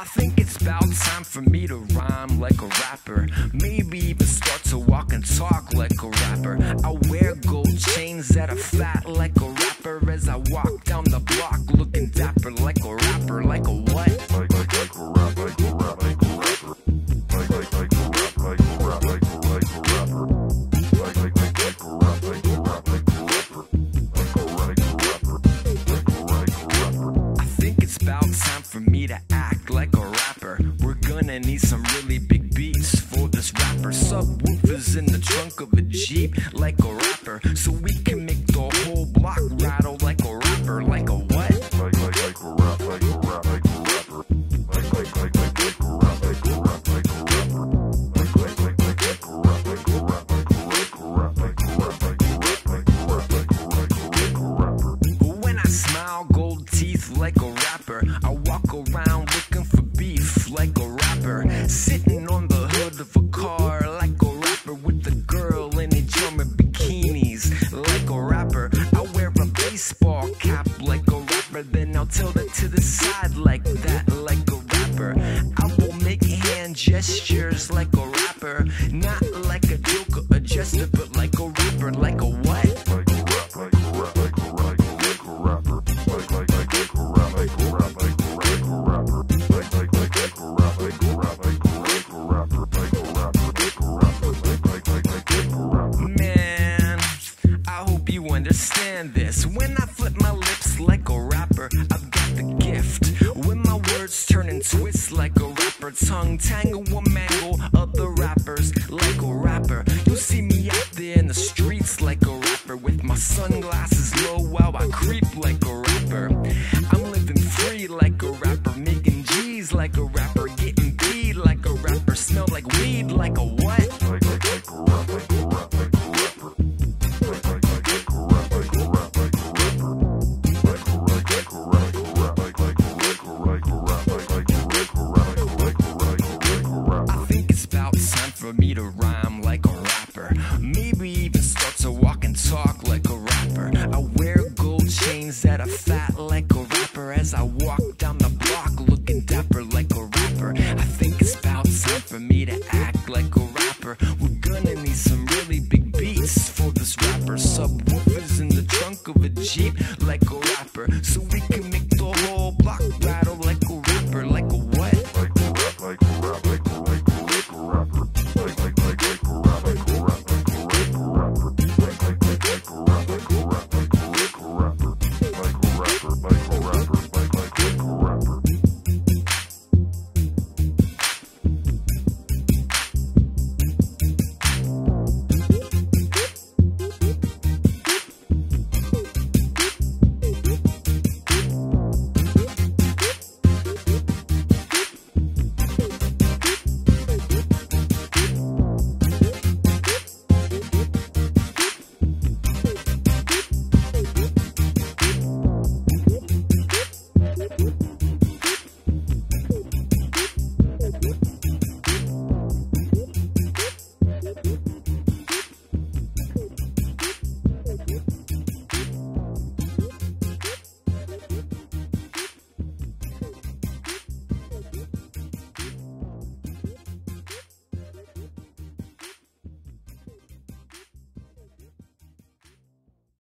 I think it's about time for me to rhyme like a rapper. Maybe even start to walk and talk like a rapper. I wear gold chains that are fat like a rapper as I walk down the block looking dapper like a rapper, like a what? Like, like, like a rap, like a rap, like a rapper. Like, a rap, like a rapper. Like, a rapper. Like a, rapper. Like a rapper. I think it's about time for me Subwoofers in the trunk of a Jeep like a rapper. So we can make the whole block rattle like a rapper. Like a what? Like, like, like a rap, like a rap, like a rapper. Like, like, like, like, like a rap, like a rap, like a rapper. Like, like, like, like, like a rap, like a rap, like a, like a rap, like a rap, like a rap, like a rap, like a, like like a rapper. When I smile, gold teeth like a rapper. Tilt it to the side like that like a rapper. I will make hand gestures like a rapper. Not like a joker, a jester, but like a rapper, like a what? Like a rap, like a rap, like a a like a rapper. Like like like like a rap, like a rap, like a like a rapper. Like like like like a rap, like a rap, like a like a rapper. Like a rapper, like a rapper. Like like like like a rapper. Man, I hope you understand this. When I and twist like a rapper, tongue tangle or mangle other rappers like a rapper. You'll see me out there in the streets like a rapper with my sunglasses low while I creep like a rapper. I'm living free like a rapper, making G's like a rapper, getting beat like a rapper, smell like weed like a what? For me to rhyme like a rapper. Maybe even start to walk and talk like a rapper. I wear gold chains that are fat like a rapper as I walk down the block looking dapper like a rapper. I think it's about time for me to act like a rapper. We're gonna need some really big beats for this rapper. Subwoofers in the trunk of a Jeep like a rapper. So we can make the whole